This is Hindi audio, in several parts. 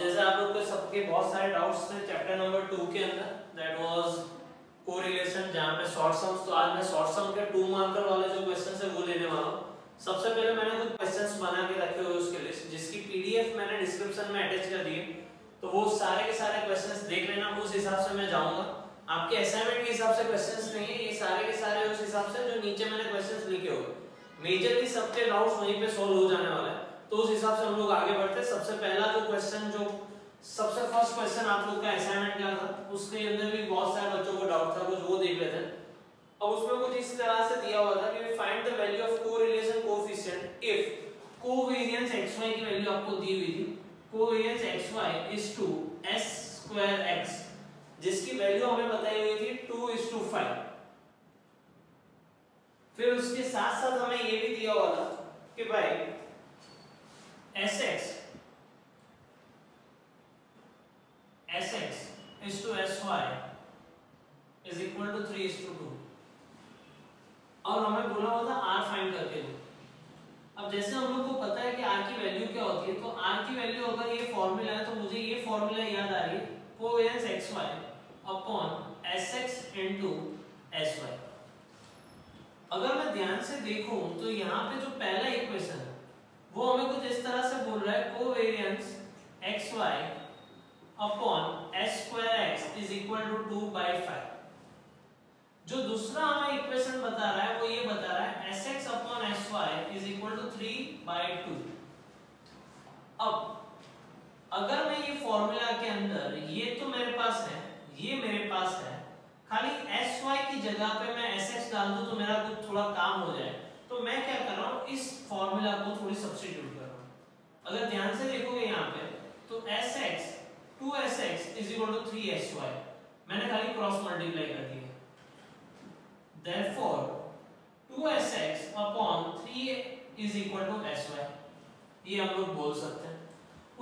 जैसे आप लोग को सबके बहुत सारे डाउट्स थे चैप्टर नंबर टू के अंदर दैट वाज कोरिलेशन जहाँ पे शॉर्ट सम्स तो आज मैं शॉर्ट सम के टू मार्कर वाले जो क्वेश्चन है वो लेने वाला हूँ। सबसे पहले मैंने कुछ क्वेश्चंस बना के रखे हुए उसके लिस्ट जिसकी पीडीएफ मैंने डिस्क्रिप्शन में अटैच कर दी तो वो सारे के सारे क्वेश्चंस देख लेना, उस हिसाब से मैं जाऊँगा। आपके असाइनमेंट के हिसाब से क्वेश्चंस नहीं है, ये सारे के सारे उस हिसाब से जो नीचे मैंने क्वेश्चंस लिखे हुए मेजरली सबके डाउट्स वहीं पे सॉल्व हो जाने वाले हैं। तो उस हिसाब से हम लोग आगे बढ़ते। सबसे पहला जो क्वेश्चन जो सबसे फ़र्स्ट क्वेश्चन आप लोग का असाइनमेंट क्या था, उसके अंदर भी बहुत सारे बच्चों को डाउट था, कुछ वो देख लेते हैं अब उसमें कुछ इस तरह से दिया हुआ था कि find the value of correlation coefficient if covariance xy की वैल्यू आपको दी हुई थी। Covariance xy is two s square x, जिसकी वैल्यू हमें बताई हुई थी 2 is to 5 फिर उसके साथ साथ हमें ये भी दिया हुआ था कि भाई sx sx is to sy is equal to 3 is to 2 और हमें बोला हुआ था r फाइंड करके दो अब जैसे हम लोग को पता है कि r की वैल्यू क्या होती है तो r की वैल्यू अगर ये फॉर्मूला है तो मुझे ये फॉर्मूला याद आ रही है covariance xy upon sx into sy अगर मैं ध्यान से देखूँ तो यहाँ पे जो पहला इक्वेशन है वो हमें कुछ इस तरह से बोल रहा है covariance xy upon s square x is equal to 2 by 5 जो दूसरा हमें इक्वेशन बता रहा है वो ये बता रहा है sx upon sy is equal to 3 by 2 अब अगर मैं ये फॉर्मूला के अंदर ये तो मेरे पास है ये मेरे पास है खाली sy की जगह पे मैं sx डाल दूँ तो मेरा कुछ थोड़ा काम हो जाए तो मैं क्या कर रहा हूँ इस फॉर्मूला को थोड़ी सब्स्टिट्यूट कर रहा हूँ अगर ध्यान से देखोगे यहाँ पे तो sx 2sx is equal to 3sy मैंने खाली क्रॉस मल्टीप्लाई कर दिया therefore 2sx upon 3 is equal to sy ये हम लोग बोल सकते हैं।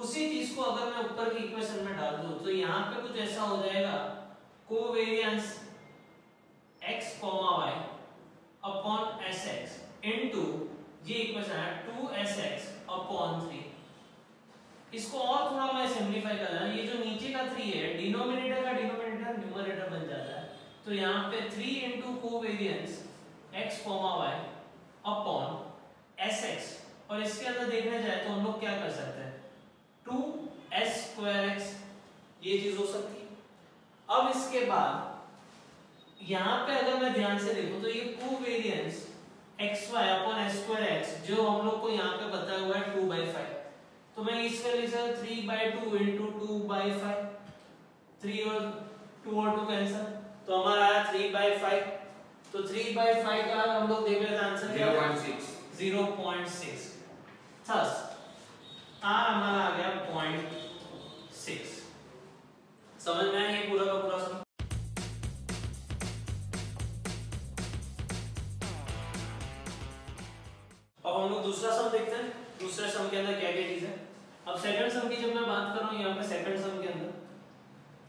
उसी चीज़ को अगर मैं ऊपर की इक्वेशन में डाल दूँ तो यहाँ पे कुछ ऐसा हो जाएगा। Covariance x y upon sx into, ये इक्वेशन है 2sx upon 3 इसको और थोड़ा मैं सिंपलीफाई कर रहा ये जो नीचे का 3 है डिनोमिनेटर का डिनोमिनेटर न्यूमरेटर बन जाता है। तो यहाँ पे three into covariance X comma Y upon S X और इसके अंदर देखने जाए तो हम लोग क्या कर सकते हैं? टू एस स्क्वायर एक्स ये चीज़ हो सकती है। अब इसके बाद यहाँ पे अगर मैं ध्यान से देखूँ तो ये covariance X Y upon S square X जो हम लोग को यहाँ पे बताया हुआ है टू बाई फाइव तो मैं इसका लिख सकता three by two into two by five three और टू और टू कैंसर तो हमारा आया थ्री बाई फाइव तो थ्री बाई फाइव का हम लोग देख लेते आंसर क्या six zero point six thus R हमारा आ गया पॉइंट सिक्स समझ में आया ये पूरा का पूरा अब हम लोग दूसरा सम देखते हैं। दूसरे सम के अंदर क्या क्या चीज़ है? अब सेकंड सम की जब मैं बात कर रहा हूँ यहाँ पे सेकंड सम के अंदर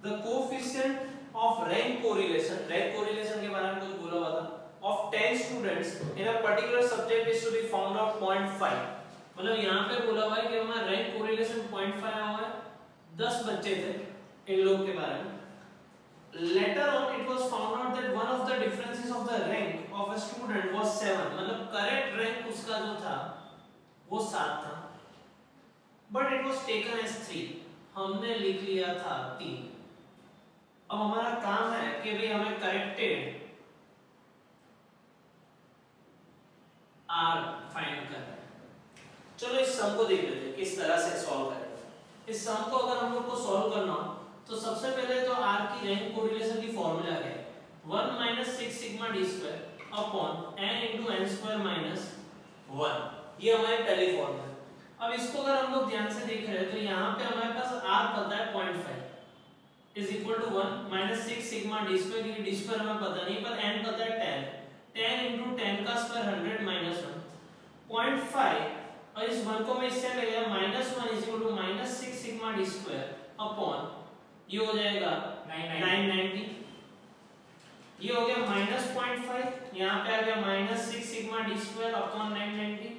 the coefficient of rank correlation rank correlation के बारे में कुछ बोला हुआ था of 10 students in a particular subject is to be found out 0.5 मतलब यहाँ पे बोला हुआ है कि हमारा रैंक कोरिलेशन 0.5 आया हुआ है 10 बच्चे थे इन लोग के बारे में later on it was found out that one of the differences of the rank of a student was 7 मतलब करेक्ट रैंक उसका जो था वो 7 था but it was taken as 3 हमने लिख लिया था 3 अब हमारा काम है कि भाई हमें करेक्टेड आर फाइंड करना है। चलो इस सम को देख लेते हैं, किस तरह से सॉल्व करें। इस सम को अगर हम लोग को सॉल्व करना हो तो सबसे पहले तो आर की रैंक कोरिलेशन की फॉर्मूला है। 1 minus six sigma D square upon N into N square minus one ये हमारी पहली फॉर्मूला अब इसको अगर हम लोग ध्यान से देख रहे हैं तो यहाँ पे हमारे पास आर पता है point five is equal to one minus six sigma D square क्योंकि डी स्क्वायर हमें पता नहीं पर एन पता है टेन टेन इंटू टेन का square hundred minus one point five और इस वन को मैं इससे ले गया minus one is equal to minus six sigma D square upon ये हो जाएगा नाइन नाइनटी ये हो गया माइनस पॉइंट फाइव यहाँ पे आ गया minus six sigma D square upon nine ninety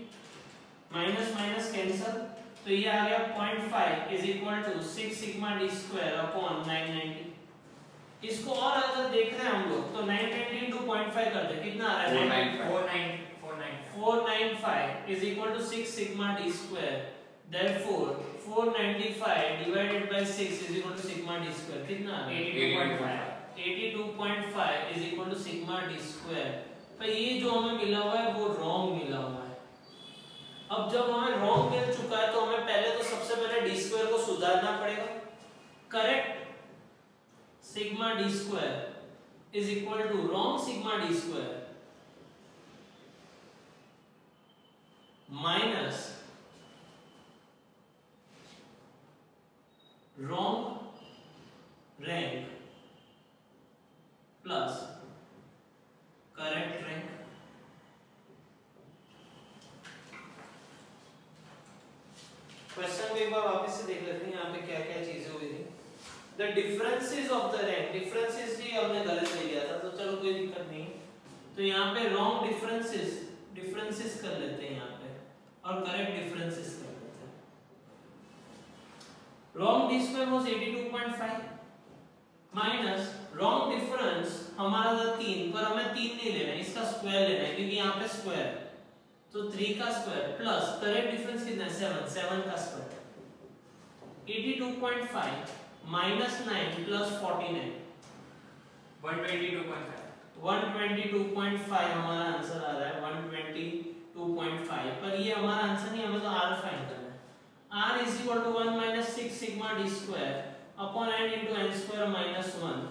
minus minus cancel तो ये आ गया 0.5 is equal to 6 sigma D square upon 990 इसको और अगर देख रहे हैं हम लोग तो 990 into 0.5 कर दे कितना आ रहा है 495 495 is equal to 6 sigma d square therefore 495 divided by 6 is equal to sigma d square कितना आ रहा है 82.5 82.5 is equal to sigma d square पर ये जो हमें मिला हुआ है वो रॉन्ग मिला हुआ है अब जब हमें रॉन्ग मिल चुका है तो हमें पहले तो सबसे पहले डी स्क्वायर को सुधारना पड़ेगा। Correct sigma D square is equal to wrong sigma D square minus wrong rank plus correct rank question में एक बार वापस से देख लेते हैं यहाँ पे क्या क्या चीज़ें हुई थी the differences of the rank differences भी हमने गलत ले लिया था तो चलो कोई दिक्कत नहीं। तो यहाँ पे रॉन्ग डिफरेंसेस डिफरेंसेस कर लेते हैं यहाँ पे, और करेक्ट डिफरेंसेस कर लेते हैं। Wrong D square was 82.5 minus wrong difference हमारा था 3 पर हमें 3 नहीं लेना है, इसका स्क्वायर लेना है, क्योंकि यहाँ पे स्क्वायर तो 3 का स्क्वायर प्लस करेक्ट डिफरेंस कितना है? 7 7 का स्क्वायर 82.5 माइनस 9 प्लस 49 122.5 122.5 हमारा आंसर आ रहा है 122.5 पर ये हमारा आंसर नहीं हमें तो r फाइंड करना है r is equal to 1 minus 6 sigma d square upon n into n square minus 1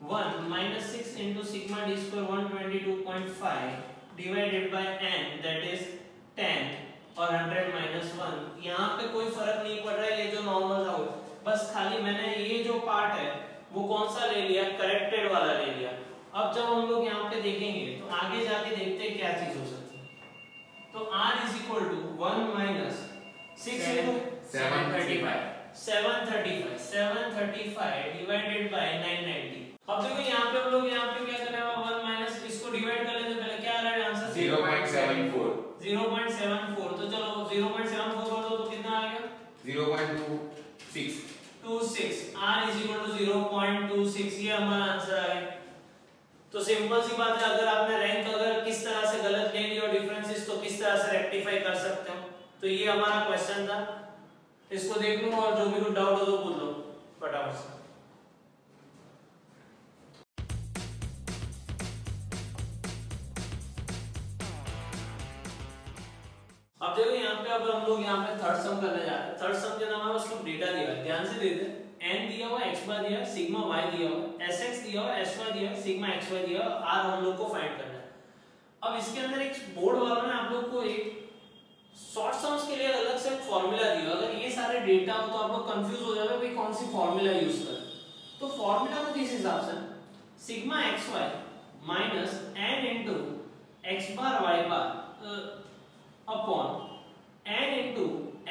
1 minus 6 into sigma d square 122.5 divided by n that is 10 और 100 minus 1 यहाँ पे कोई फ़र्क नहीं पड़ रहा है ये जो नॉर्मल वो बस खाली मैंने ये जो पार्ट है वो कौन सा ले लिया? करेक्टेड वाला ले लिया। अब जब हम लोग यहाँ पे देखेंगे तो आगे जाके देखते हैं क्या चीज़ हो सकती है। तो r is equal to 1 minus 6 into 735 735 735 divided by 990 अब देखो यहाँ पे हम लोग यहाँ पे क्या कर हैं 1 माइनस इसको डिवाइड कर लेते पहले क्या आ रहा है आंसर 0.74 0.74 तो चलो 0.74 कर दो तो कितना आ गया 0.26 r is equal to 0.26 ये हमारा आंसर आ गया। तो सिंपल सी बात है, अगर आपने रैंक अगर किस तरह से गलत ली और डिफरेंसेस तो किस तरह से रेक्टिफाई कर सकते हो तो ये हमारा क्वेश्चन था। इसको देख लो और जो भी कुछ डाउट हो तो बोल लो। फटाफट से। अब देखो यहाँ पे अब हम लोग यहाँ पे थर्ड सम करने जा रहे हैं। थर्ड सम के नाम है उसको डेटा दिया है। ध्यान से देते हैं n दिया हुआ, x बार दिया सिग्मा y दिया हुआ है sx दिया हुआ है sy दिया सिग्मा xy दिया हुआ है हम लोग को फाइंड करना है। अब इसके अंदर एक बोर्ड वालों ने आप लोग को एक शॉर्ट सम्स के लिए अलग से फॉर्मूला दिया। अगर ये सारे डेटा हो तो आप लोग कंफ्यूज हो जाओगे भाई कौन सी फॉर्मूला यूज़ करें। तो फॉर्मूला तो इस हिसाब से? Sigma xy minus n into x bar y bar upon n into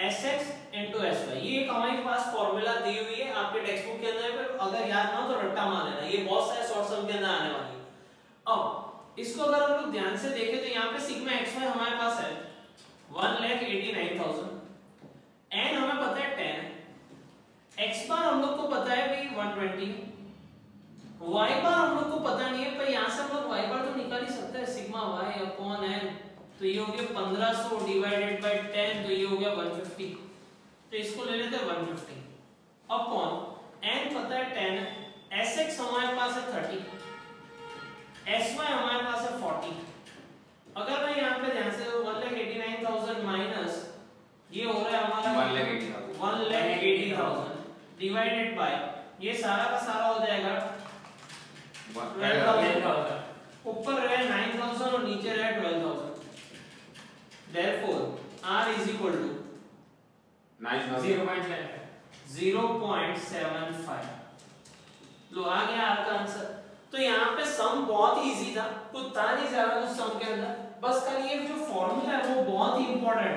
sx into sy ये एक हमारे पास फॉर्मूला दी हुई है आपके टेक्स्ट बुक के अंदर अगर याद ना हो तो रट्टा मार लेना। ये बहुत सारे शॉर्ट सम के अंदर आने वाली है। अब, इसको अगर हम लोग ध्यान से देखें तो यहाँ पे सिग्मा xy हमारे पास है। One lakh eighty nine thousand N हमें पता है टेन एक्स बार हम लोग को पता है भाई वन ट्वेंटी वाई बार हम लोग को पता नहीं है, पर यहाँ से हम लोग वाई बार तो निकाल ही सकते हैं। सिग्मा वाई अपॉन एन तो ये हो गया पंद्रह सौ डिवाइडेड बाई टेन तो ये हो गया वन फिफ्टी तो इसको ले लेते हैं वन फिफ्टी अपॉन एन पता है टेन एस एक्स हमारे पास है थर्टी एस वाई हमारे पास है फोर्टी अगर मैं यहाँ पे ध्यान से one lakh eighty nine thousand minus ये हो रहा है हमारा 1,80,000 one lakh eighty thousand divided by ये सारा का सारा हो जाएगा। ऊपर रहे नाइन थाउज़ेंड और नीचे रहे twelve thousand therefore r is equal to 9000 0.75 लो आ गया आपका आंसर तो यहाँ पे सम बहुत इजी था. था नहीं ज़्यादा कुछ सम के अंदर. बस खाली ये जो फॉर्मूला है वो बहुत ही इंपॉर्टेंट है.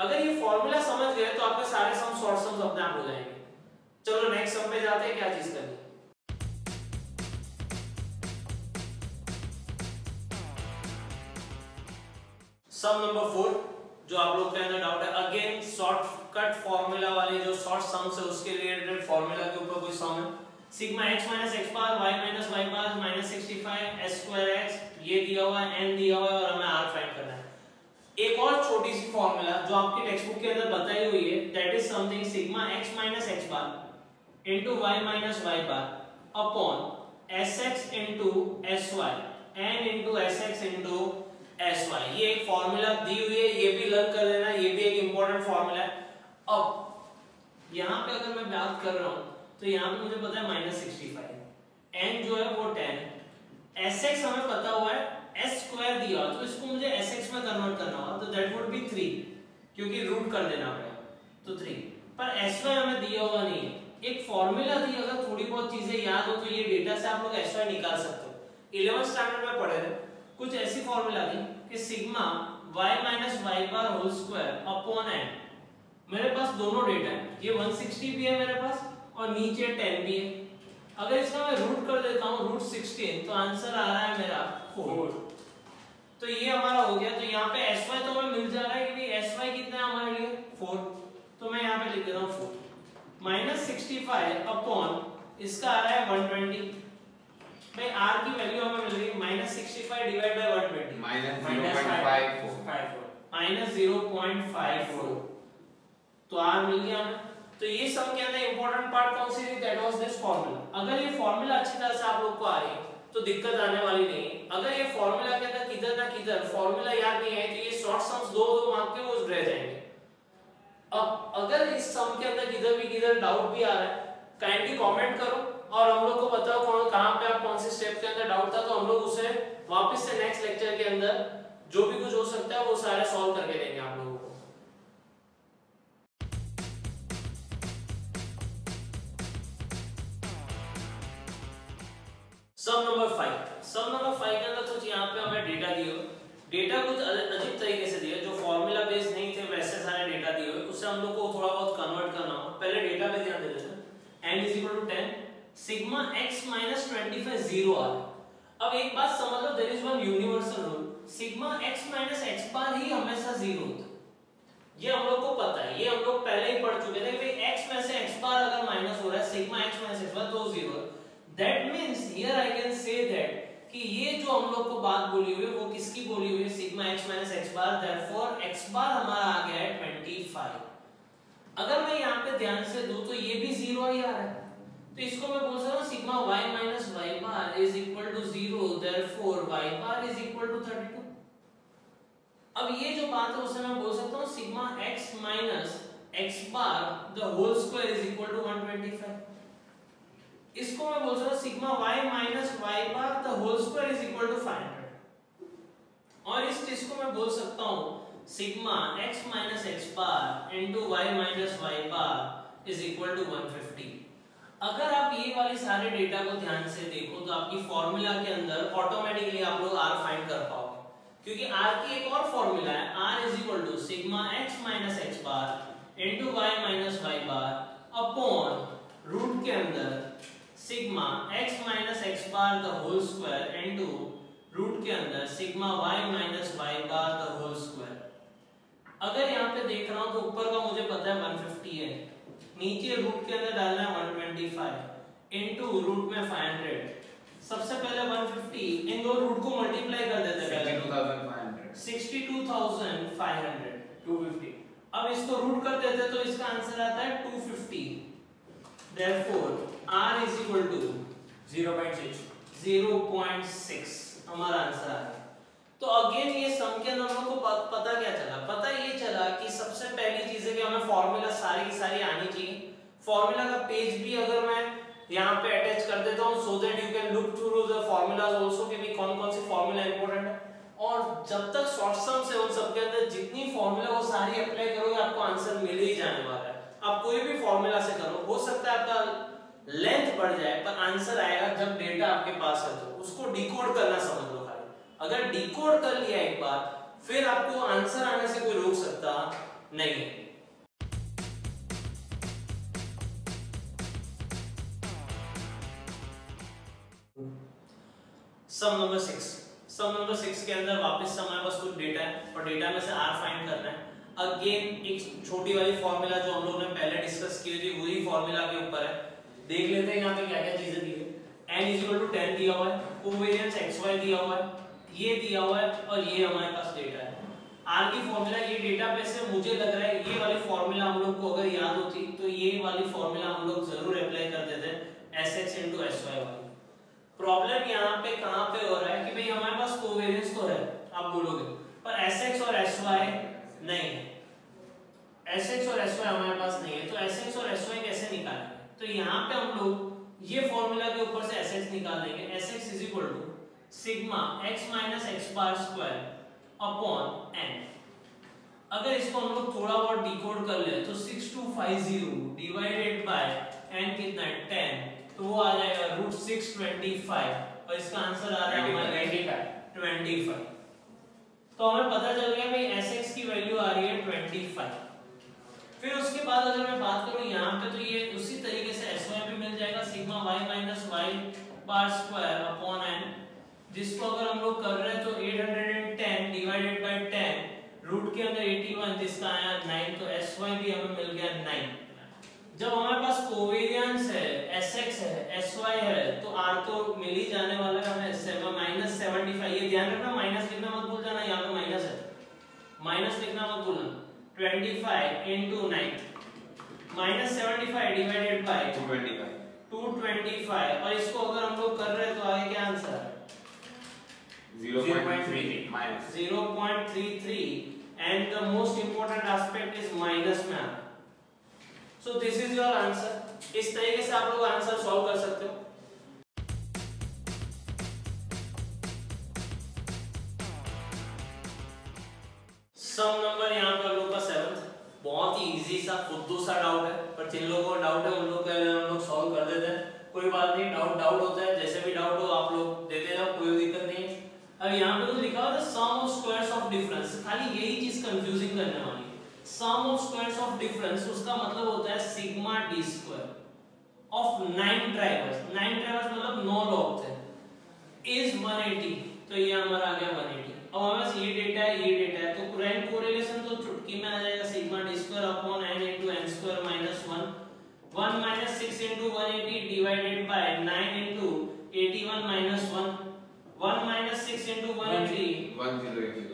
अगर ये फॉर्मूला समझ गए तो आपके सारे सम शॉर्ट सम्स अपने आप हो जाएँगे. चलो नेक्स्ट सम पे जाते हैं क्या चीज़ करनी सम नंबर फोर जो आप लोग के अंदर डाउट है अगेन शॉर्टकट फॉर्मूला वाले जो शॉर्ट सम्स है, उसके रिलेटेड फॉर्मूला के ऊपर कोई सम है। Sigma x minus x bar y minus y bar minus 65 s square x, ये दिया हुआ है, n दिया हुआ है, और हमें r फाइंड करना है। एक और छोटी सी फॉर्मूला जो आपके टेक्स्ट बुक के अंदर बताई हुई है that is something sigma x minus x bar into y minus y bar upon sx into sy n into sx into S Y ये एक फॉर्मूला दी हुई है, ये भी लर्न कर लेना ये भी एक इंपॉर्टेंट फॉर्मूला है। अब, यहाँ पे अगर मैं बात कर रहा हूँ तो यहाँ पे मुझे पता है माइनस सिक्सटी फाइव एन जो है वो टेन एस एक्स हमें पता हुआ है एस स्क्वायर दिया तो इसको मुझे एस एक्स में कन्वर्ट करना होगा तो दैट वुड बी थ्री क्योंकि रूट कर देना पड़ेगा तो थ्री पर एस वाई हमें दिया हुआ नहीं है। एक फॉर्मूला दी, अगर थोड़ी बहुत चीज़ें याद हो तो ये डेटा से आप लोग एस वाई निकाल सकते हो। इलेवन स्टैंडर्ड में पढ़े थे। कुछ ऐसी फॉर्मूला थी कि sigma y minus Y bar whole square upon n मेरे पास दोनों डेटा है। ये 160 भी है मेरे पास और नीचे 10 भी है। अगर इसका मैं रूट कर देता हूँ रूट 16 तो आंसर आ रहा है मेरा 4 तो ये हमारा हो गया। तो यहाँ पे sy तो हमें मिल जा रहा है कि sy कितना है हमारे लिए? 4 तो मैं यहाँ पे लिख देता हूँ 4 माइनस सिक्सटी अपॉन इसका आ रहा है 120 भाई r की वैल्यू हमें मिल रही है minus sixty five divide by one twenty minus zero point five four minus zero point five four. तो r मिल गया हमें तो ये सम के अंदर इंपॉर्टेंट पार्ट कौन सी थी? दैट वाज दिस फार्मूला अगर ये फार्मूला अच्छी तरह से आप लोग को आ रही तो दिक्कत आने वाली नहीं अगर ये फार्मूला के अंदर किधर ना किधर? फार्मूला याद नहीं है तो ये शॉर्ट सम्स दो दो मार्क के वो रह जाएँगे। अब अगर इस सम के अंदर किधर भी किधर डाउट भी आ रहा है काइंडली कमेंट करो और हम लोग को बताओ कौन कहाँ पे आप कौन से स्टेप के अंदर डाउट था तो हम लोग उसे वापस से नेक्स्ट लेक्चर के अंदर जो भी कुछ हो सकता है, वो सारे सॉल्व करके देंगे आप लोगों को। सम नंबर 5 सम नंबर 5 के अंदर कुछ यहाँ पे हमें डेटा दिए डेटा कुछ अजीब तरीके से दिया जो फॉर्मूला बेस्ड नहीं थे, वैसे सारे डेटा दिए उससे हम लोग को थोड़ा बहुत कन्वर्ट करना हो पहले डेटा पे ध्यान दे लेते हैं। N 10 sigma x minus twenty five zero आ अब एक बात समझ लो there is one universal rule sigma x minus X bar ही हमेशा ज़ीरो होता ये हम लोग को पता है। ये हम लोग पहले ही पढ़ चुके थे भाई x में से x बार अगर माइनस हो रहा है, sigma x minus X bar तो zero that means here I can say that कि ये जो हम लोग को बात बोली हुई है, वो किसकी बोली हुई है? Sigma x minus X bar therefore x bar हमारा आ गया है 25 अगर मैं यहाँ पे ध्यान से दूँ तो ये भी ज़ीरो ही आ रहा है। तो इसको मैं बोल सकता हूँ sigma y minus Y bar is equal to zero therefore y bar is equal to 32 अब ये जो बात है, उसे मैं बोल सकता हूँ sigma x minus x bar the whole square is equal to 125 इसको मैं बोल सकता हूँ sigma y minus Y bar the whole square is equal to 500 और इस चीज़ को मैं बोल सकता हूँ sigma x minus X bar into Y minus Y bar is equal to 150 अगर आप ये वाले सारे डेटा को ध्यान से देखो तो आपकी फॉर्मूला के अंदर ऑटोमेटिकली आप लोग r फाइंड कर पाओगे। क्योंकि r की एक और फॉर्मूला है, r is equal to sigma x minus X bar into y minus y bar upon root के अंदर sigma x minus X bar the whole square into root के अंदर sigma y minus y bar the whole square अगर यहाँ पे देख रहा हूँ तो ऊपर का मुझे पता है 150 है। नीचे रूट के अंदर डालना है 125 इनटू रूट में 500 सबसे पहले 150 इन दो रूट को मल्टीप्लाई कर देते हैं 62500 250 अब इसको रूट कर देते तो इसका आंसर आता है 250 therefore r is equal to 0.6 0.6 हमारा आंसर आ गया तो अगेन ये सम के अंदर हमको पता क्या चला? पता ये चला कि सबसे पहली चीज़ है कि हमें फॉर्मूला सारी की सारी आनी चाहिए। फॉर्मूला का पेज भी अगर मैं यहाँ पे अटैच कर देता हूँ so that you can look through the formulas also कि भी कौन कौन से फॉर्मूला इंपॉर्टेंट है। और जब तक शॉर्ट सम्स है उन सब के अंदर जितनी फॉर्मूला वो सारी अप्लाई करोगे, आपको आंसर मिल ही जाने वाला है। आप कोई भी फॉर्मूला से करो, हो सकता है आपका लेंथ बढ़ जाए, पर आंसर आएगा जब डेटा आपके पास है तो। उसको डिकोड करना समझ लो। अगर डिकोड कर लिया एक बार, फिर आपको आंसर आने से कोई रोक सकता नहीं है। Sum number six sum number six के अंदर वापस से हमारे पास कुछ डेटा है, और डेटा में से आर फाइंड करना है। अगेन एक छोटी वाली फॉर्मूला जो हम लोग ने पहले डिस्कस की थी, वही फॉर्मूला के ऊपर है। देख लेते हैं यहाँ पे क्या क्या चीज़ें दी है। N इज़ टू 10 दिया हुआ है कोवेरिएंस xy दिया हुआ है। ये दिया हुआ है और ये हमारे पास डेटा है। आर की फॉर्मूला ये डेटा बेस से मुझे लग रहा है ये वाली फॉर्मूला हम लोग को अगर याद होती तो ये वाली फॉर्मूला हम लोग ज़रूर अप्लाई कर देते sx sy वाली। प्रॉब्लम यहाँ पे कहाँ पे हो रहा है कि भाई हमारे पास कोवेरिएंस तो है, आप बोलोगे, पर sx और sy नहीं है। Sx और sy हमारे पास नहीं है तो sx और sy कैसे निकालेंगे? तो यहाँ पे हम लोग ये फॉर्मूला के ऊपर से sx निकाल देंगे। Sx is equal to sigma x minus X bar square upon n. अगर इसको हम लोग थोड़ा बहुत डिकोड कर ले तो 6250 डिवाइडेड बाय n कितना है? 10 तो वो आ जाएगा रूट सिक्स ट्वेंटी फाइव और इसका आंसर आ रहा है हमारा ट्वेंटी फाइव तो हमें पता चल गया भाई एस एक्स की वैल्यू आ रही है ट्वेंटी फाइव फिर उसके बाद अगर मैं बात करूँ यहाँ पे तो ये उसी तरीके से एस वाई भी मिल जाएगा sigma Y minus Y bar square upon N जिसको अगर हम लोग कर रहे हैं तो 810 डिवाइडेड बाय 10 रूट के अंदर 81 जिसका आया 9 तो sy भी हमें मिल गया 9 जब हमारे पास कोवेरिएंस है sx है sy है तो r तो मिल ही जाने वाला है हमें 7 माइनस 75 ये ध्यान रखना माइनस लिखना मत भूल जाना यहाँ पे माइनस है। माइनस लिखना मत भूलना 25 into 9 माइनस 75 डिवाइडेड बाय 225 225 और इसको अगर हम लोग कर रहे हैं तो आगे क्या आंसर है 0.33 minus. 0.33 and the most important aspect is minus में आना so this is your answer. इस तरीके से आप लोग आंसर सॉल्व कर सकते हो। सम नंबर यहाँ पे हम लोग का सेवंथ बहुत ही इजी सा फुद्दू सा डाउट है। पर जिन लोगों को डाउट है उन लोग के लिए हम लोग सॉल्व कर देते हैं। कोई बात नहीं डाउट डाउट होता है। जैसे भी डाउट हो आप लोग देते जाओ कोई दिक्कत नहीं है। अब यहाँ पे तो लिखा हुआ है sum of squares of difference खाली यही चीज़ कंफ्यूजिंग करने वाली है। Sum of squares of difference उसका मतलब होता है sigma D square of nine tribals nine tribals मतलब नौ लोग थे। इज़ 180 तो ये हमारा आ गया 180 अब पास ये डेटा है, ये डेटा है। तो रैंक कोरिलेशन तो चुटकी में आ जाएगा। Sigma D square upon n into n square minus 1 1 minus 6 into 180 divided by 9 into 81 minus 1 1 minus 6 into 180 1080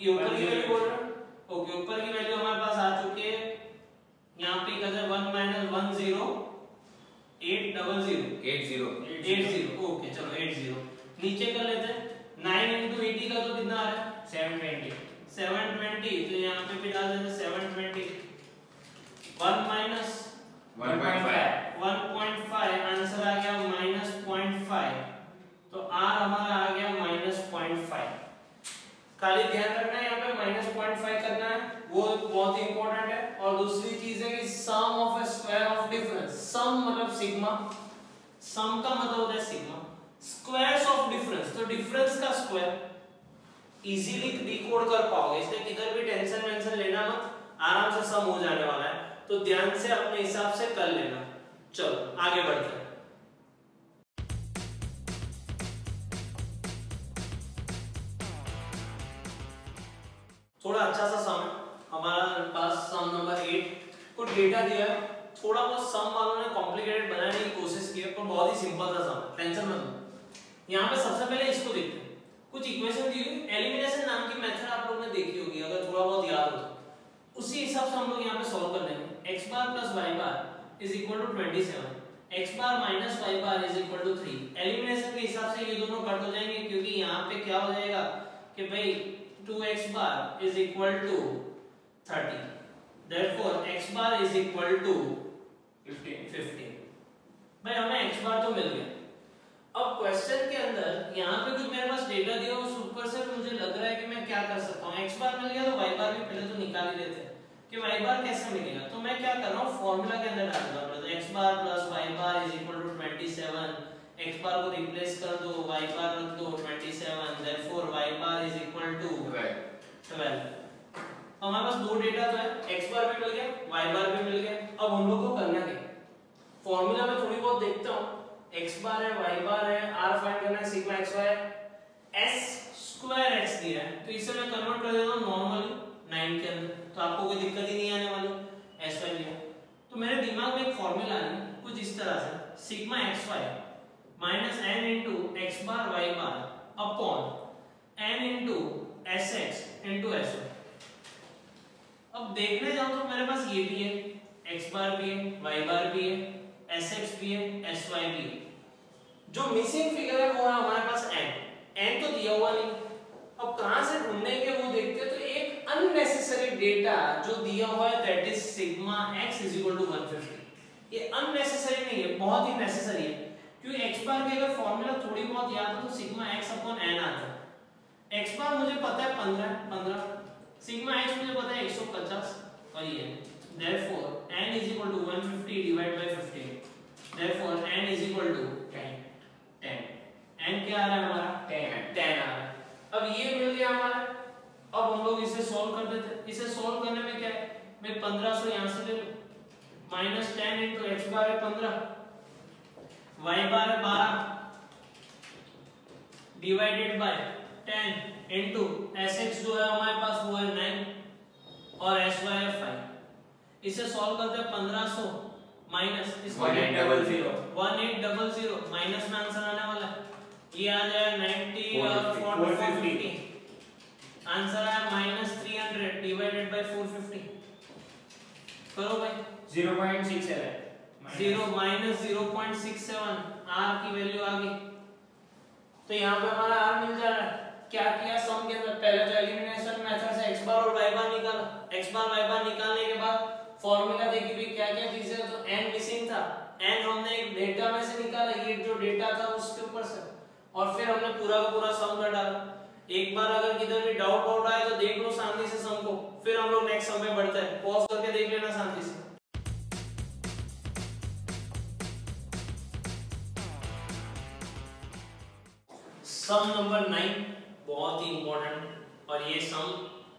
ये ऊपर की वैल्यू बोल रहा है? ओके ऊपर की वैल्यू हमारे पास आ चुकी है। यहाँ पे हैं 1 माइनस 1 0 8 डबल 0 80 80 ओके चलो 80 नीचे कर लेते हैं। 9 इनटू 80 का तो कितना आ रहा है? 720 720 तो यहाँ पे भी डाल देते हैं 720 1 माइनस 1.5 1.5 आंसर आ गया माइनस 0.5 r हमारा आ गया माइनस 0.5 खाली ध्यान रखना है यहाँ पे माइनस 0.5 करना है, वो बहुत ही इंपॉर्टेंट है। और दूसरी चीज़ है कि sum of square of difference sum मतलब सिग्मा सम का मतलब होता है सिग्मा स्क्वायर्स ऑफ़ डिफरेंस तो डिफरेंस का स्क्वायर इजीली डिकोड कर पाओगे। इसलिए किधर भी टेंशन वेंशन लेना मत, आराम से सम हो जाने वाला है। तो ध्यान से अपने हिसाब से कर लेना। चलो, आगे बढ़ते हैं। थोड़ा अच्छा सा सम हमारा पास सम नंबर एट कुछ डेटा दिया है। थोड़ा बहुत सम वालों ने कॉम्प्लिकेटेड बनाने की कोशिश की है, पर बहुत ही सिंपल सा सम टेंशन मत यहाँ पे सबसे पहले इसको देखते हैं। कुछ इक्वेशन दी हुई एलिमिनेशन नाम की मेथड आप लोगों ने देखी होगी, अगर थोड़ा बहुत याद हो तो। उसी हिसाब से हम लोग यहाँ पे सॉल्व कर लेंगे। X bar plus y bar is equal to 27 x bar minus y bar is equal to 3 elimination के हिसाब से ये दोनों कट हो जाएँगे, क्योंकि यहाँ पे क्या हो जाएगा कि भाई 2x bar is equal to 30 therefore, x bar is equal to 15 15 भाई, हमें x बार तो मिल गया। अब क्वेश्चन के अंदर, यहाँ पे कुछ मेरे पास डेटा दिया उस ऊपर से मुझे लग रहा है कि मैं क्या कर सकता हूँ। X बार मिल गया तो y बार भी पहले तो निकाल ही लेते हैं कि y बार कैसे मिलेगा। तो मैं क्या कर रहा हूँ फॉर्मूला के अंदर डाल दूँगा तो x bar plus y bar is equal to 27 x bar को रिप्लेस कर दो, y बार रख दो 27 therefore y bar is equal to 12 हमारे पास दो डेटा तो है, x बार भी मिल गया, y बार भी मिल गया। अब हम लोग को करना क्या? फॉर्मूला में थोड़ी बहुत देखता हूँ। X बार है, y बार है, r फाइंड करना है sigma xy s square x दिया है तो इसे मैं कन्वर्ट कर देता हूँ नॉर्मली नाइन के अंदर। तो आपको कोई दिक्कत ही नहीं आने वाली। एस वाई लिया। तो मेरे दिमाग में एक फॉर्मूला है, कुछ इस तरह से। Sigma x y minus n into x bar y bar upon n into s x into s अब देखने जाओ तो मेरे पास ये भी है एक्स बार भी है वाई बार भी है एस एक्स भी है एस वाई भी है। जो मिसिंग फिगर है वो है हमारे पास एन एन तो दिया हुआ नहीं। अब कहाँ से ढूंढेंगे वो देखते हैं तो एक अननेसेसरी डेटा जो दिया हुआ है that is sigma x is equal to 150 ये अननेसेसरी नहीं है, बहुत ही नेसेसरी है। क्योंकि x बार की अगर फार्मूला थोड़ी बहुत याद हो तो सिग्मा x अपॉन n आता है। X बार मुझे पता है 15 15 सिग्मा x मुझे पता है 150 और ये therefore n is equal to 150 divided by 15 therefore n is equal to 10 10 n क्या आ रहा है हमारा? 10 10 आ रहा है। अब ये मिल गया हमारा। अब हम लोग इसे सॉल्व कर देते हैं। इसे सॉल्व करने में क्या है? मैं 1500 यहाँ से ले लूँ। Minus ten into x bar है 15 वाई बार है 12 divided by 10 into s x जो है हमारे पास वो है 9 और एस वाई है 5 इसे सॉल्व करते हैं 1500 माइनस इसको 1800 1800 माइनस में आंसर आने वाला है। ये आ जाएगा 90 और 450 आंसर आया minus three hundred divided by four fifty करो भाई। Zero point six seven zero minus zero point six seven r की वैल्यू आ गई। तो यहाँ पे हमारा आर मिल जा रहा है। क्या किया सम के अंदर पहले तो एलिमिनेशन मेथड से x बार और y बार निकाला। X बार y बार निकालने के बाद फॉर्मूला देखी भी क्या क्या चीज़ें तो n मिसिंग था। n हमने एक डेटा में से निकाला, ये जो डेटा था उसके ऊपर से। और फिर हमने पूरा का पूरा सम कर डाला। एक बार अगर किधर भी डाउट डाउट आए तो देख लो शांति से सम को। फिर हम लोग नेक्स्ट सम में बढ़ते हैं। पॉज करके देख लेना शांति से। सम नंबर नाइन बहुत ही इंपॉर्टेंट और ये सम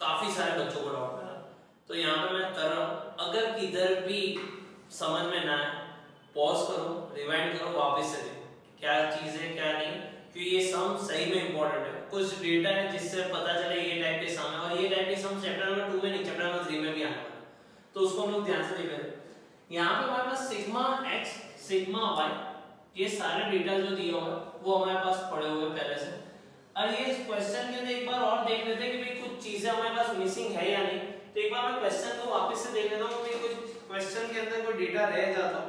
काफ़ी सारे बच्चों को डाउट है तो यहाँ पे मैं कर रहा हूँ, अगर किधर भी समझ में ना आए पॉज करो रिवाइंड करो, वापस से देखो क्या चीज़ है, क्या नहीं? क्योंकि ये सम सही में इंपॉर्टेंट है। कुछ डेटा है जिससे पता चले ये टाइप के सम है और ये टाइप के सम चैप्टर नंबर टू में नहीं चैप्टर नंबर थ्री में भी आने वाला तो उसको हम लोग ध्यान से देख यहाँ पे हमारे पास सिग्मा एक्स सिग्मा वाई ये सारे डेटा जो दिया हुआ वो हमारे पास पड़े हुए पहले से। और ये क्वेश्चन के अंदर एक बार और देख लेते हैं कि भाई कुछ चीज़ें हमारे पास मिसिंग है या नहीं। तो एक बार मैं क्वेश्चन को वापस से देख लेता हूँ कि कुछ क्वेश्चन के अंदर कोई डेटा रह जाता हो।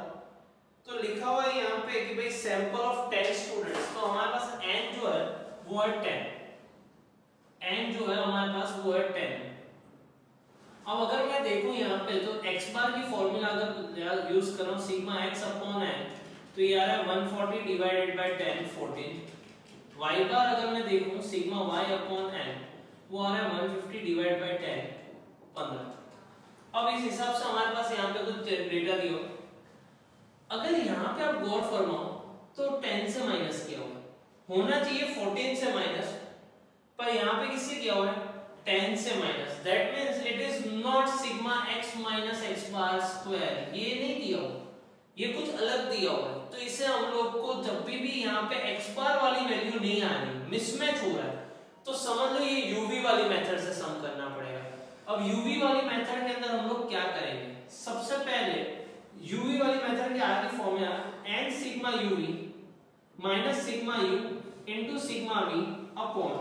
तो लिखा हुआ है यहाँ पे कि भाई सैंपल ऑफ़ 10 स्टूडेंट्स तो हमारे पास n जो है, वो है 10 n जो है, हमारे पास वो है 10 अब अगर मैं देखूँ यहाँ पे तो x बार की फॉर्मूला अगर यूज़ करूँ सिग्मा x अपॉन n तो ये आ रहा है 140 डिवाइडेड बाय 10 14 y बार अगर मैं देखूँ सिग्मा y अपॉन n, वो आ रहा है 150 डिवाइड बाय 10 15 अब इस हिसाब से हमारे पास यहाँ पे कुछ डेटा दिया अगर यहाँ पे आप गौर फरमाओ तो 10 से माइनस किया हुआ होना चाहिए 14 से माइनस पर यहाँ पे किससे किया हुआ है? 10 से minus that means it is not sigma x minus x bar square ये नहीं दिया हुआ। ये कुछ अलग दिया हुआ है। तो इसे हम लोग को जब भी भी यहाँ पे x बार वाली वैल्यू नहीं आ रही मिसमैच हो रहा है तो समझ लो ये uv वाली मेथड से सम करना पड़ेगा। अब uv वाली मेथड के अंदर हम लोग क्या करेंगे? सबसे पहले uv वाली मेथड के आगे formula n sigma uv minus sigma u into sigma v upon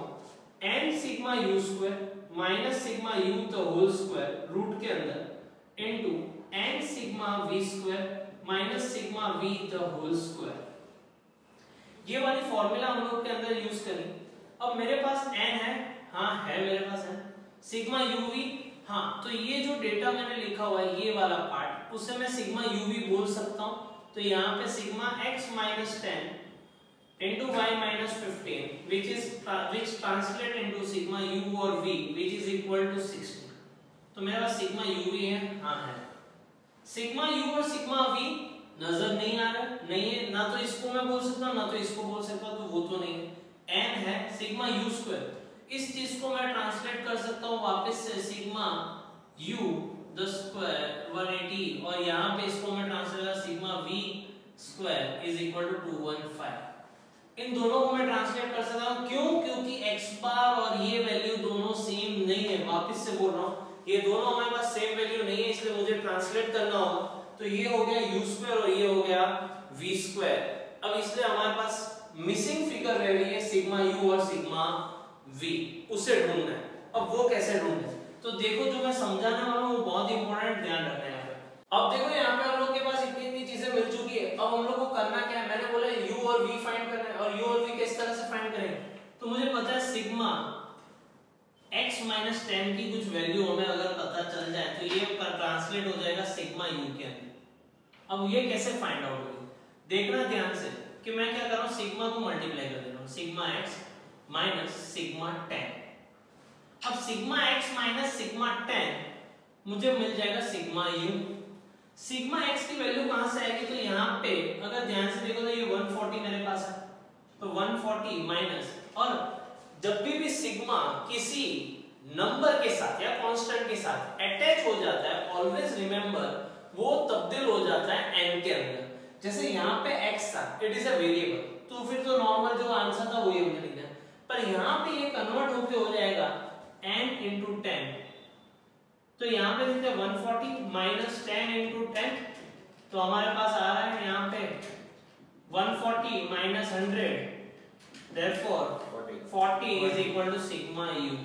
n sigma u square minus sigma u the whole square root के अंदर into n sigma v square minus sigma v the whole square ये वाली फॉर्मूला हम लोग के अंदर यूज़ करें। अब मेरे पास n है हाँ है मेरे पास है सिग्मा uv हाँ तो ये जो डेटा मैंने लिखा हुआ है, ये वाला पार्ट उसे मैं सिग्मा uv बोल सकता हूँ। तो यहाँ पे sigma x minus ten into y minus 15 which is which translate into sigma u और v, which is equal to 60 तो मेरे सिग्मा भी है हाँ है। सिग्मा u और सिग्मा v नज़र नहीं आ रहा, नहीं है, ना तो इसको मैं बोल सकता, ना तो इसको बोल सकता तो वो तो नहीं है। N है सिग्मा u स्क्वायर इस चीज़ को मैं ट्रांसलेट कर सकता हूँ वापस से, सिग्मा u द स्क्वायर 180 और यहाँ पे इसको मैं ट्रांसलेट कर, sigma v square is equal to 215 इन दोनों को मैं ट्रांसलेट कर सकता हूँ, क्यों? क्योंकि x बार और ये वैल्यू दोनों सेम नहीं है, वापस से बोल रहा हूँ। ये दोनों हमारे पास सेम वैल्यू नहीं है, इसलिए मुझे ट्रांसलेट करना होगा। तो ये हो गया u स्क्वायर और ये हो गया v स्क्वायर अब इसलिए हमारे पास मिसिंग फिगर रह रही है सिग्मा u और सिग्मा v उसे ढूंढना है। अब वो कैसे ढूंढे? तो देखो, जो मैं समझाने वाला हूँ बहुत इंपॉर्टेंट ध्यान रखना है यहाँ पे। अब देखो, यहाँ पे हम लोग के पास इतनी इतनी चीज़ें मिल चुकी है। अब हम लोग को करना क्या है? मैंने बोला u और v फाइंड करना है, और u और v किस तरह से फाइंड करेंगे तो मुझे पता है सिग्मा x माइनस टेन की कुछ वैल्यू हमें ये ट्रांसलेट हो जाएगा सिग्मा u के अंदर। अब ये कैसे फाइंड आउट होगी? देखना ध्यान से कि मैं क्या कर रहा हूँ? सिग्मा को मल्टीप्लाई कर दे रहा हूँ। Sigma x minus sigma ten अब sigma x minus sigma ten मुझे मिल जाएगा सिग्मा u सिग्मा x की वैल्यू कहाँ से आएगी? तो यहाँ पे। अगर ध्यान से देखो तो ये 140 मेरे पास है। तो 140 माइनस और जब भी भी सिग्मा किसी नंबर के साथ या कांस्टेंट के साथ अटैच हो जाता है ऑलवेज रिमेंबर वो तब्दील हो जाता है n के अंदर। जैसे यहाँ पे x था इट इज़ अ वेरिएबल तो फिर तो नॉर्मल जो आंसर था वही हमने लिखा पर यहाँ पे ये कन्वर्ट होके हो जाएगा n into 10 तो यहाँ पे देखते हैं 140 माइनस टेन इंटू टेन तो हमारे पास आ रहा है यहाँ पे 140 minus hundred therefore 40 40 is equal to sigma u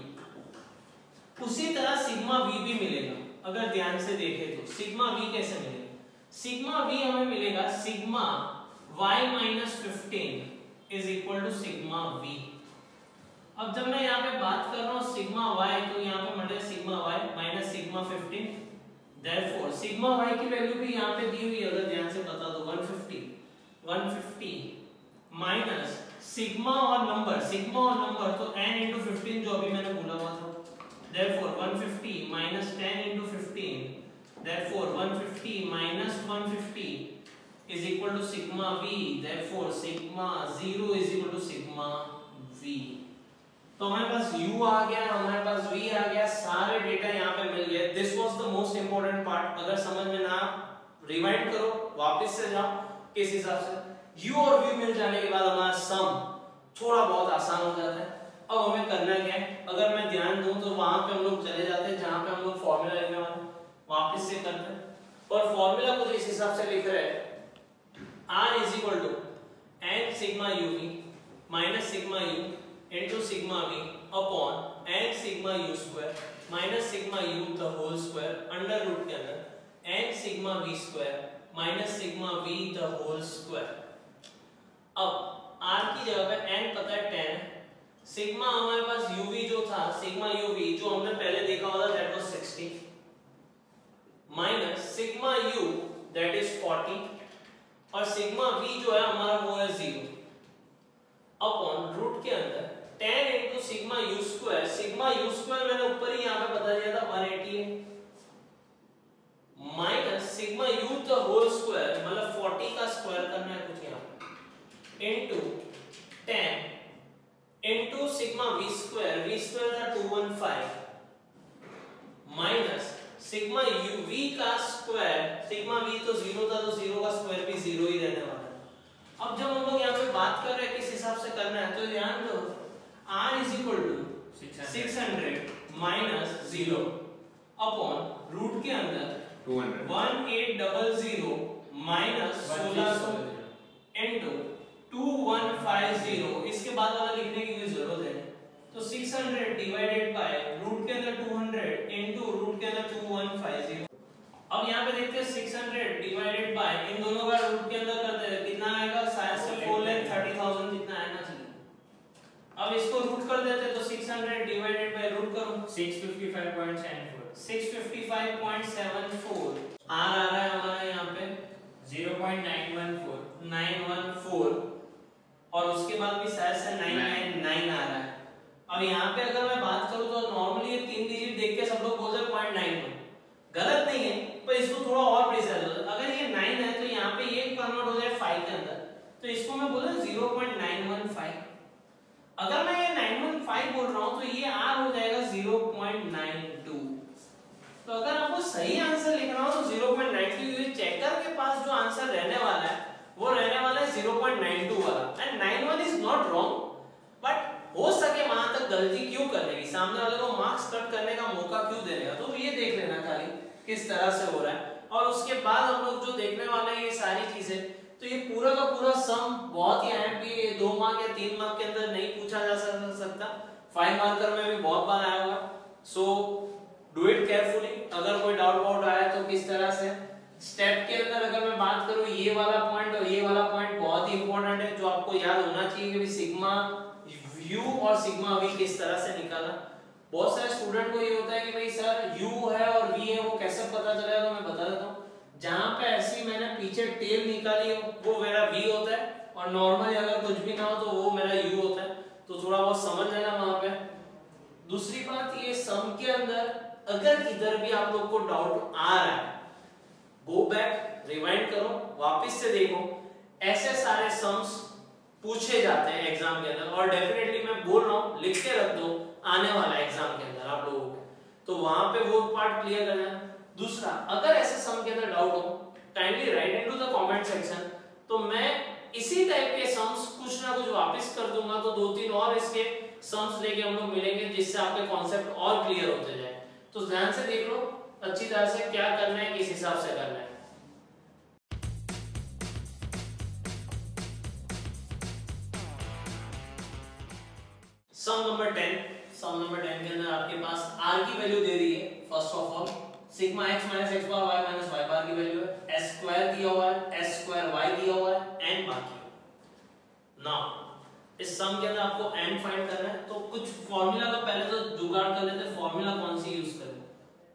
उसी तरह सिग्मा v भी मिलेगा, अगर ध्यान से देखें तो। सिग्मा v कैसे मिलेगा? सिग्मा v हमें मिलेगा sigma y minus fifteen is equal to sigma v अब जब मैं यहाँ पे बात कर रहा हूँ सिग्मा y तो यहाँ पे मतलब sigma y minus sigma fifteen therefore, sigma y की वैल्यू भी यहाँ पे दी हुई है, अगर ध्यान से बता दो 150 150 माइनस सिग्मा और नंबर सिग्मा और नंबर तो n into 15 जो अभी मैंने बोला हुआ था therefore 150 minus 10 into 15 therefore 150 minus 150 is equal to sigma v. Therefore, sigma 0 is equal to sigma v. तो हमारे पास u आ गया, हमारे पास v आ गया, सारे डेटा यहाँ पे मिल गए। This was the most important part अगर समझ में ना रिवाइंड करो, वापस से जाओ, किस हिसाब से? U और v मिल जाने के बाद हमारा सम थोड़ा बहुत आसान हो जाता है। अब हमें करना क्या है? अगर मैं ध्यान दूँ तो वहाँ पे हम लोग चले जाते हैं, जहाँ पे हम लोग फार्मूला लिखने वाले वहाँ से करते हैं। और फार्मूला कुछ तो इस हिसाब से लिख रहे हैं। R n sigma u v sigma u sigma v n sigma u2 sigma u the whole square under root के अंदर n sigma v2 sigma v the whole square अब r की जगह पे n पता है 10 सिग्मा हमारे पास uv जो था सिग्मा uv जो हमने पहले देखा हुआ that was 60 minus sigma u that is 40 और सिग्मा v जो है, हमारा वो है 0 अपॉन रूट के अंदर 10 into sigma u square sigma u square मैंने ऊपर ही यहाँ पे बता दिया था 180 है. Minus sigma u the whole square मतलब 40 का स्क्वायर करना है कुछ यहाँ into 10 into sigma v square v square था 215 माइनस सिग्मा u v का स्क्वायर सिग्मा v तो 0 था तो 0 का स्क्वायर भी 0 ही रहने वाला है। अब जब हम लोग यहाँ पे बात कर रहे हैं किस हिसाब से करना है तो ध्यान दो r is equal to 600 minus 0 upon root के अंदर 200 1800 माइनस 1600 इनटू 2150 इसके बाद हमें लिखने की कोई ज़रूरत है तो 600 डिवाइडेड बाय रूट के अंदर 200 इनटू रूट के अंदर 2150 अब यहाँ पे देखते हैं 600 डिवाइडेड बाय इन दोनों का रूट के अंदर करते हैं कितना आएगा? शायद से 4 लाख 30000 जितना आना चाहिए। अब इसको रूट कर देते हैं तो 600 डिवाइडेड बाय रूट करो। 655.74 655.74 आ रहा है हमारा यहाँ पे। 0.914 914 और उसके बाद भी शायद से 999 आ रहा है। अब यहाँ पे अगर मैं बात करूँ तो नॉर्मली ये तीन डिजिट देख के सब लोग बोलते हैं पॉइंट नाइन गलत नहीं है पर इसको थोड़ा और प्रिसाइज हो अगर ये नाइन है तो यहाँ पे ये कन्वर्ट हो जाए फाइव के अंदर। तो इसको मैं बोल zero point nine one five अगर मैं ये नाइन वन फाइव बोल रहा हूँ तो ये आर हो जाएगा ज़ीरो पॉइंट नाइन टू तो अगर आपको सही आंसर लिखना हो तो zero point nine two checker के पास जो आंसर रहने वाला है वो रहने वाला है ज़ीरो पॉइंट नाइन टू वाला। And nine one is not wrong but हो सके वहाँ तक गलती क्यों करने की? सामने वाले को मार्क्स कट करने का मौका क्यों दे रहेगा तो ये देख लेना खाली किस तरह से हो रहा है। और उसके बाद हम लोग जो देखने वाले हैं ये सारी चीज़ें तो ये पूरा का पूरा सम बहुत ही आईएमपी दो मार्क या तीन मार्क के अंदर नहीं पूछा जा सकता। फाइव मार्कर में भी बहुत बार आया होगा। सो डू इट केयरफुली अगर कोई डाउट वाउट आया तो किस तरह से? स्टेप के अंदर अगर मैं बात करूँ, ये वाला पॉइंट और ये वाला पॉइंट बहुत ही इंपॉर्टेंट है, जो आपको याद होना चाहिए कि सिग्मा यू और सिग्मा वी किस तरह से निकाला। बहुत सारे स्टूडेंट को ये होता है कि भाई, सर यू है और वी है, वो कैसे पता चलेगा तो मैं बता देता हूँ। जहाँ पे ऐसी मैंने पीछे टेल निकाली, वो मेरा वी होता है और नॉर्मली अगर कुछ भी ना हो तो वो मेरा यू होता है। तो थोड़ा बहुत समझ लेना वहाँ पे। दूसरी बात ये सम के अंदर अगर इधर भी आप लोग को डाउट आ रहा है गो बैक रिवाइंड करो, वापस से देखो। ऐसे सारे सम्स पूछे जाते हैं एग्ज़ाम के अंदर। और डेफिनेटली मैं बोल रहा हूँ लिख के रख दो आने वाला एग्ज़ाम के अंदर आप लोगों को। तो वहाँ पे वो पार्ट क्लियर करना है। दूसरा, अगर ऐसे सम के अंदर डाउट हो kindly write into the comment section तो मैं इसी टाइप के सम्स कुछ ना कुछ वापस कर दूँगा तो दो तीन और इसके सम्स लेके हम लोग मिलेंगे, जिससे आपके कॉन्सेप्ट और क्लियर होते जाए। तो ध्यान से देख लो अच्छी तरह से क्या करना है, किस हिसाब से करना है। सम नंबर 10 सम नंबर 10 के अंदर आपके पास r की वैल्यू दे दी है first of all sigma x x bar y y bar की वैल्यू है। S स्क्वायर दिया हुआ है, s स्क्वायर y दिया हुआ है n बाकी नाउ इस सम के अंदर आपको n फाइंड करना है तो कुछ फॉर्मूला का पहले तो जुगाड़ कर लेते हैं। फार्मूला कौन सी यूज़ करें?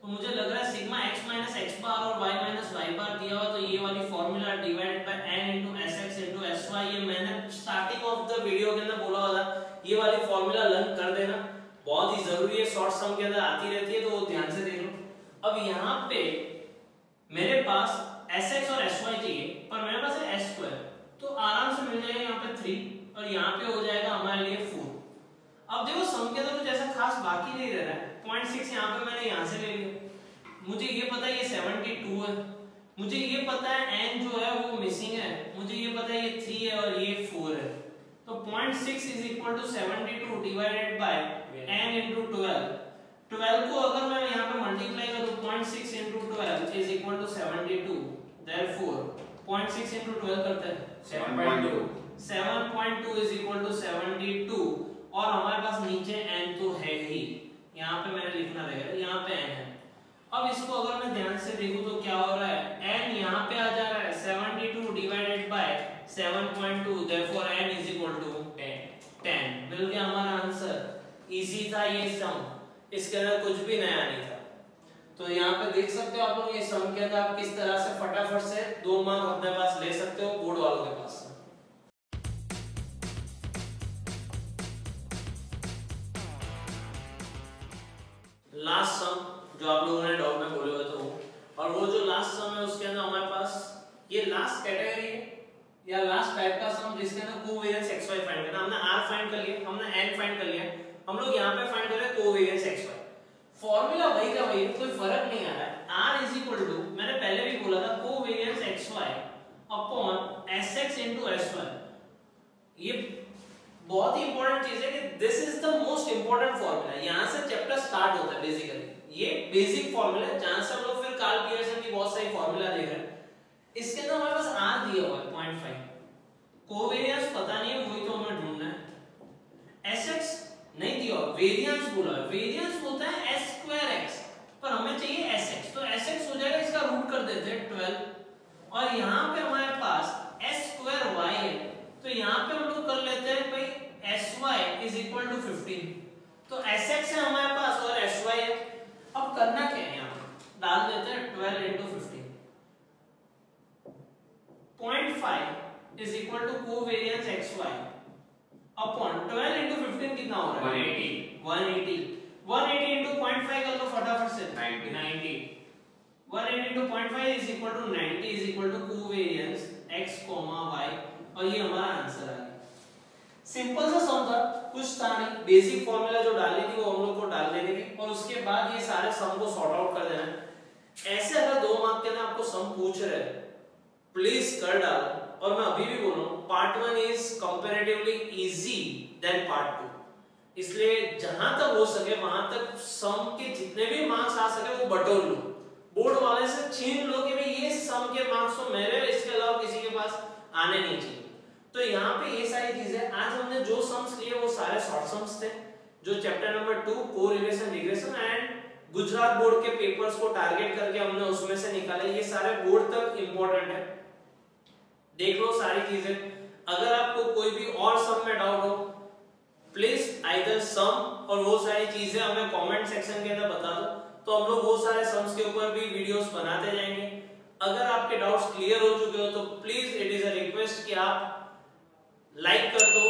तो मुझे लग रहा है sigma x minus x bar और y माइनस वाई बार दिया हुआ तो ये वाली formula divided by n into sx into sy, ये मैंने स्टार्टिंग ऑफ़ द वीडियो के अंदर बोला हुआ था। ये वाली फार्मूला लर्न कर देना। बहुत ही ज़रूरी है शॉर्ट सम के अंदर आती रहती है तो वो ध्यान से देख लो। अब यहाँ पे मेरे पास sx और sy चाहिए, पर मेरे पास s स्क्वायर तो आराम से मिल जाएगा यहाँ पे 3 और यहाँ पे हो जाएगा हमारे लिए 4 अब देखो सम के अंदर कुछ ऐसा खास बाकी नहीं रह रहा है। पॉइंट सिक्स यहाँ पे मैंने यहाँ से ले लिया। मुझे ये पता है ये सेवेंटी टू है। मुझे ये पता है एन जो है वो मिसिंग है। मुझे ये पता है ये थ्री है और ये फोर है। तो point six is equal to seventy two divided by n into twelve twelve को अगर मैं यहाँ पे मल्टीप्लाई करूँ point six into twelve is equal to seventy two there four point six into twelve करते हैं। Seven point two seven point two is equal to seventy two और हमारे पास नीचे एन तो है ही। यहाँ पे मैंने लिखना रहेगा। यहाँ पे n है। अब इसको अगर मैं ध्यान से देखूँ तो क्या हो रहा है? N यहाँ पे आ जा रहा है 72 divided by 7.2 therefore n is equal to 10 10 मिल गया हमारा आंसर इजी था ये सम इसके अंदर कुछ भी नया नहीं था. तो यहाँ पे देख सकते हो आप लोग ये सम के अंदर आप किस तरह से फटाफट से दो मार्क अपने पास ले सकते हो बोर्ड वालों के पास. लास्ट सम जो आप लोगों ने डाउट में बोले हुए थे वो। और वो जो लास्ट सम है, उसके अंदर हमारे पास, ये लास्ट कैटेगरी है। या लास्ट टाइप का सम जिसके अंदर कोवेरिएंस xy फाइंड करना हमने r फाइंड कर लिया, हमने n फाइंड कर लिया। हम लोग यहाँ पे फाइंड कर रहे हैं कोवेरिएंस xy फार्मूला वही का वही कोई फ़र्क नहीं आ रहा है। R इज़ इक्वल टू मैंने पहले भी बोला था covariance xy upon sx sy ये बहुत ही इंपॉर्टेंट चीज़ है कि this is the most important formula यहाँ से चैप्टर स्टार्ट होता है बेसिकली ये बेसिक फॉर्मूला है। जहाँ से हम लोग फिर कार्ल पियर्सन की बहुत सारी फॉर्मूला देख रहे हैं। इसके अंदर हमारे पास आर दिया हुआ है 0.5 कोवेरिएंस पता नहीं है, वही तो हमें ढूंढना है। एसएक्स नहीं दिया हुआ वेरिएंस बोला है। वेरिएंस होता है s स्क्वायर x, पर हमें चाहिए sx तो sx हो जाएगा, इसका रूट कर देते हैं 12 और यहाँ पे हमारे पास s स्क्वायर y है तो यहाँ पे हम लोग कर लेते हैं, भाई s y is equal to fifteen तो एस एक्स है हमारे पास और एस वाई है। अब करना क्या है यहाँ? डाल देते हैं twelve into fifteen point five is equal to covariance x y upon twelve into fifteen कितना हो रहा है? 180 180 180 इंटू पॉइंट फाइव कर लो फटाफट से. 90 90 180 into point five is equal to 90 is equal to covariance x, y. और ये हमारा आंसर है सिंपल सा सम था कुछ था नहीं बेसिक फॉर्मूला जो डालनी थी वो हम लोग को डाल देनी थी और उसके बाद ये सारे सम को सॉर्ट आउट कर देना ऐसे अगर दो मार्क के अंदर आपको सम पूछ रहे प्लीज़ कर डालो। और मैं अभी भी बोल part one is comparatively easy than part two इसलिए जहाँ तक हो सके, वहाँ तक सम के जितने भी मार्क्स आ सके, वो बटोर लो। बोर्ड वाले से छीन लो कि भाई ये सम के मार्क्स तो मेरे, इसके अलावा किसी के पास आने नहीं चाहिए। तो यहाँ पे ये सारी चीज़ें, आज हमने जो सम्स लिए वो सारे शॉर्ट सम्स थे, जो चैप्टर नंबर टू को relation regression and Gujarat board के पेपर्स को टारगेट करके हमने उसमें से निकाले, ये सारे बोर्ड तक इंपॉर्टेंट है। देख लो सारी चीज़ें। अगर आपको कोई भी और सम में डाउट हो प्लीज़ आइदर सम और वो सारी चीज़ें हमें कमेंट सेक्शन के अंदर बता दो तो हम लोग वो सारे सम्स के ऊपर भी वीडियोस बनाते जाएँगे। अगर आपके डाउट्स क्लियर हो चुके हो तो please it is a request कि आप लाइक कर दो।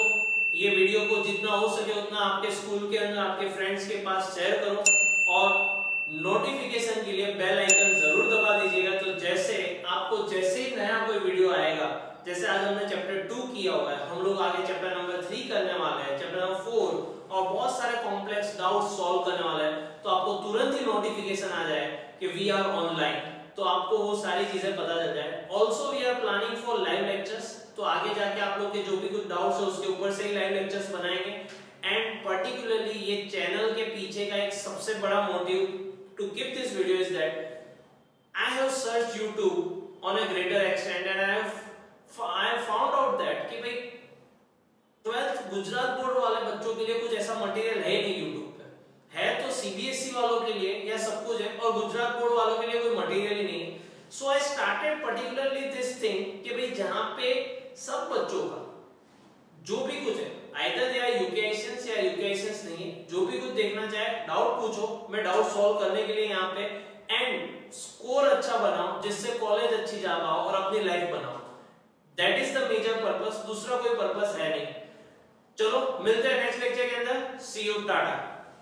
ये वीडियो को जितना हो सके उतना आपके स्कूल के अंदर, आपके फ्रेंड्स के पास शेयर करो और नोटिफिकेशन के लिए बेल आइकन ज़रूर दबा दीजिएगा। तो जैसे आपको जैसे ही नया कोई वीडियो आएगा, जैसे आज हमने चैप्टर टू किया हुआ है, हम लोग आगे चैप्टर नंबर थ्री करने वाले हैं चैप्टर नंबर फोर और बहुत सारे कॉम्प्लेक्स डाउट सॉल्व करने वाले हैं तो आपको तुरंत ही नोटिफिकेशन आ जाए कि वी आर ऑनलाइन तो आपको वो सारी चीज़ें पता चल जाए। Also we are planning for live lectures तो आगे जाके आप लोग के जो भी कुछ डाउट्स है, उसके ऊपर से ही लाइव लेक्चर्स बनाएँगे। एंड पर्टिकुलरली ये चैनल के पीछे का एक सबसे बड़ा motive this video is that I have searched YouTube on a greater extent and I have I have found out that कि भाई ट्वेल्थ गुजरात बोर्ड वाले बच्चों के लिए कुछ ऐसा मटेरियल है नहीं यूट्यूब पे। है तो सीबीएसई वालों के लिए या सब कुछ है, और गुजरात बोर्ड वालों के लिए कोई मटेरियल ही नहीं so I started particularly this thing कि भाई जहाँ पे सब बच्चों का, जो भी कुछ है आइदर दे आर यूकेशंस या यूकेशंस नहीं है, जो भी कुछ देखना चाहे डाउट पूछो। मैं डाउट सॉल्व करने के लिए यहाँ पे एंड स्कोर अच्छा बनाओ, जिससे कॉलेज अच्छी जा पाओ और अपनी लाइफ बनाओ। That is the major purpose दूसरा कोई पर्पस है नहीं। चलो, मिलते हैं नेक्स्ट लेक्चर के अंदर। See you Tata.